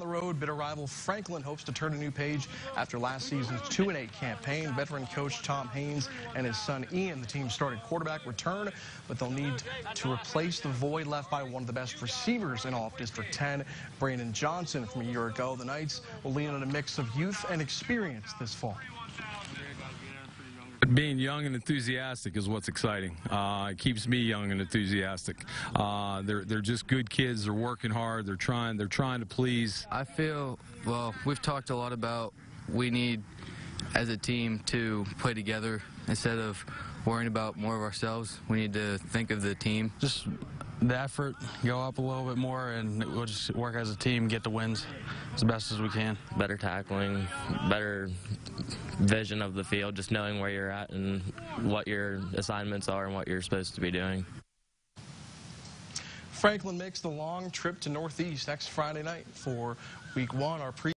The road, bitter rival Franklin hopes to turn a new page after last season's 2-8 campaign. Veteran coach Tom Haynes and his son Ian, the team's starting quarterback, return, but they'll need to replace the void left by one of the best receivers in all of District 10, Brandon Johnson, from a year ago. The Knights will lean on a mix of youth and experience this fall. Being young and enthusiastic is what's exciting. Uh, it keeps me young and enthusiastic. Uh, they're they're just good kids. They're working hard. They're trying. They're trying to please. I feel well. We've talked a lot about we need as a team to play together instead of worrying about more of ourselves. We need to think of the team. Just the effort, go up a little bit more, and we'll just work as a team, get the wins as best as we can. Better tackling, better vision of the field, just knowing where you're at and what your assignments are and what you're supposed to be doing. Franklin makes the long trip to Northeast next Friday night for week one. Our pre